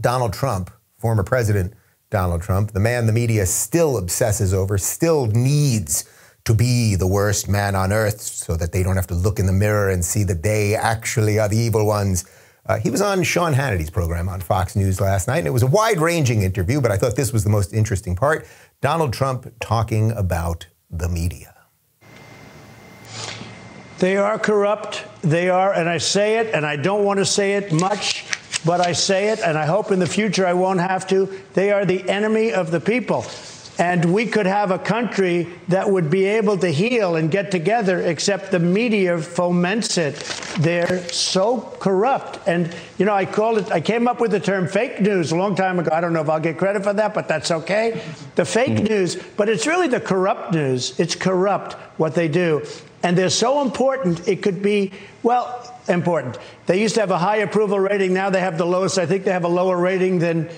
Donald Trump, former president Donald Trump, the man the media still obsesses over, still needs to be the worst man on earth so that they don't have to look in the mirror and see that they actually are the evil ones. Uh, he was on Sean Hannity's program on Fox News last night, and it was a wide ranging interview, but I thought this was the most interesting part. Donald Trump talking about the media. They are corrupt. They are, and I say it, and I don't want to say it much, but I say it, and I hope in the future I won't have to. They are the enemy of the people. And we could have a country that would be able to heal and get together, except the media foments it. They're so corrupt. And, you know, I called it, I came up with the term fake news a long time ago. I don't know if I'll get credit for that, but that's okay. The fake mm. news, but it's really the corrupt news. It's corrupt what they do. And they're so important, it could be, well, important. They used to have a high approval rating. Now they have the lowest. I think they have a lower rating than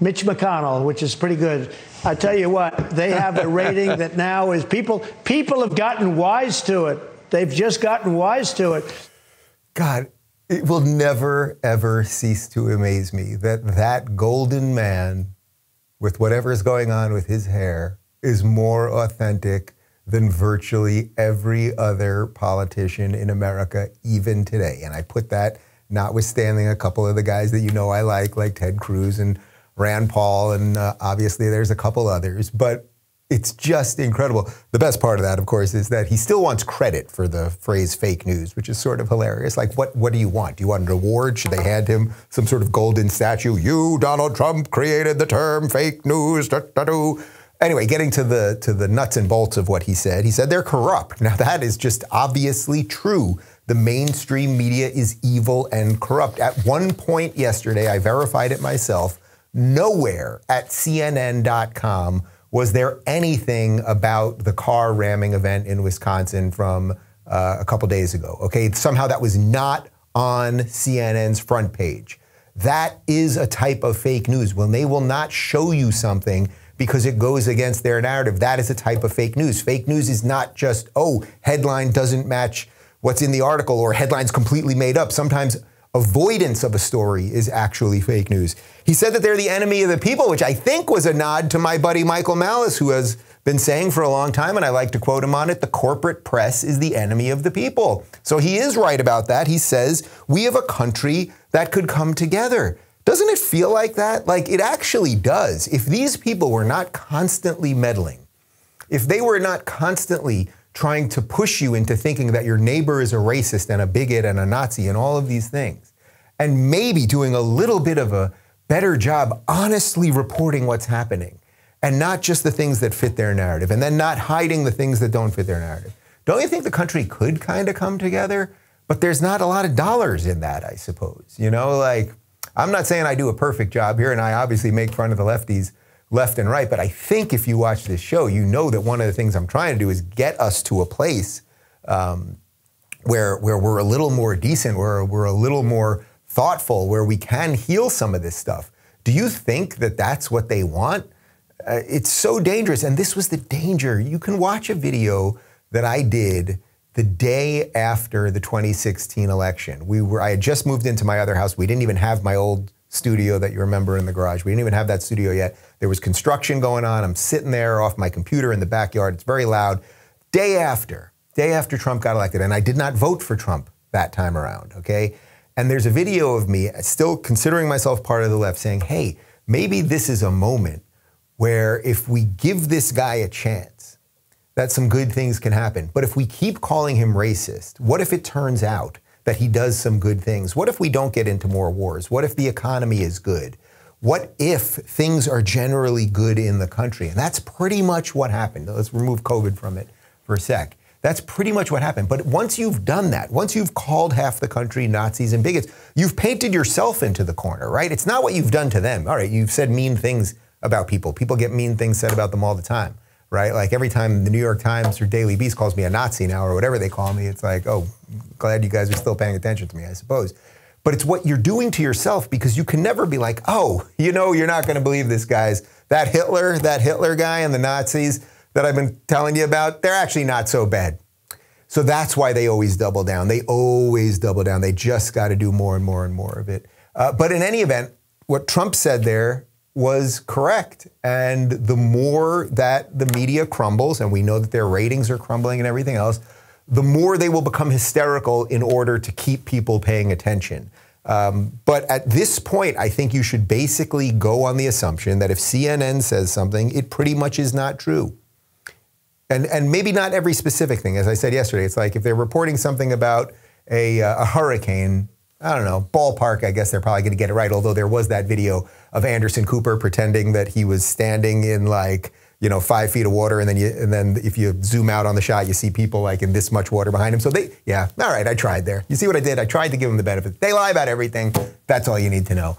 Mitch McConnell, which is pretty good. I tell you what, they have a rating that now is people people have gotten wise to it. They've just gotten wise to it. God, it will never ever cease to amaze me that that golden man with whatever is going on with his hair is more authentic than virtually every other politician in America even today. And I put that notwithstanding a couple of the guys that you know I like like Ted Cruz and Rand Paul, and uh, obviously there's a couple others, but it's just incredible. The best part of that, of course, is that he still wants credit for the phrase fake news, which is sort of hilarious. Like, what, what do you want? Do you want an award? Should they hand him some sort of golden statue? You, Donald Trump, created the term fake news. Da, da. Anyway, getting to the, to the nuts and bolts of what he said, he said they're corrupt. Now, that is just obviously true. The mainstream media is evil and corrupt. At one point yesterday, I verified it myself Nowhere at CNN.com was there anything about the car ramming event in Wisconsin from uh, a couple days ago. Okay, somehow that was not on CNN's front page. That is a type of fake news. When they will not show you something because it goes against their narrative, that is a type of fake news. Fake news is not just, oh, headline doesn't match what's in the article or headline's completely made up. Sometimes avoidance of a story is actually fake news. He said that they're the enemy of the people, which I think was a nod to my buddy Michael Malice, who has been saying for a long time, and I like to quote him on it the corporate press is the enemy of the people. So he is right about that. He says, We have a country that could come together. Doesn't it feel like that? Like it actually does. If these people were not constantly meddling, if they were not constantly trying to push you into thinking that your neighbor is a racist and a bigot and a Nazi and all of these things. And maybe doing a little bit of a better job honestly reporting what's happening and not just the things that fit their narrative and then not hiding the things that don't fit their narrative. Don't you think the country could kind of come together? But there's not a lot of dollars in that, I suppose. You know, like, I'm not saying I do a perfect job here, and I obviously make fun of the lefties left and right. But I think if you watch this show, you know that one of the things I'm trying to do is get us to a place um, where where we're a little more decent, where we're a little more thoughtful, where we can heal some of this stuff. Do you think that that's what they want? Uh, it's so dangerous, and this was the danger. You can watch a video that I did the day after the 2016 election. We were I had just moved into my other house. We didn't even have my old studio that you remember in the garage. We didn't even have that studio yet. There was construction going on. I'm sitting there off my computer in the backyard. It's very loud. Day after, day after Trump got elected, and I did not vote for Trump that time around, okay? And there's a video of me still considering myself part of the left saying, hey, maybe this is a moment where if we give this guy a chance, that some good things can happen. But if we keep calling him racist, what if it turns out that he does some good things? What if we don't get into more wars? What if the economy is good? What if things are generally good in the country? And that's pretty much what happened. Let's remove COVID from it for a sec. That's pretty much what happened. But once you've done that, once you've called half the country Nazis and bigots, you've painted yourself into the corner, right? It's not what you've done to them. All right, you've said mean things about people. People get mean things said about them all the time right? Like every time the New York Times or Daily Beast calls me a Nazi now or whatever they call me, it's like, oh, glad you guys are still paying attention to me, I suppose. But it's what you're doing to yourself because you can never be like, oh, you know, you're not going to believe this, guys. That Hitler, that Hitler guy and the Nazis that I've been telling you about, they're actually not so bad. So that's why they always double down. They always double down. They just got to do more and more and more of it. Uh, but in any event, what Trump said there was correct. And the more that the media crumbles, and we know that their ratings are crumbling and everything else, the more they will become hysterical in order to keep people paying attention. Um, but at this point, I think you should basically go on the assumption that if CNN says something, it pretty much is not true. And, and maybe not every specific thing. As I said yesterday, it's like if they're reporting something about a, uh, a hurricane, I don't know, ballpark, I guess they're probably going to get it right. Although there was that video of Anderson Cooper pretending that he was standing in like, you know, five feet of water, and then you, and then if you zoom out on the shot, you see people like in this much water behind him. So they, yeah, all right, I tried there. You see what I did? I tried to give them the benefit. They lie about everything. That's all you need to know.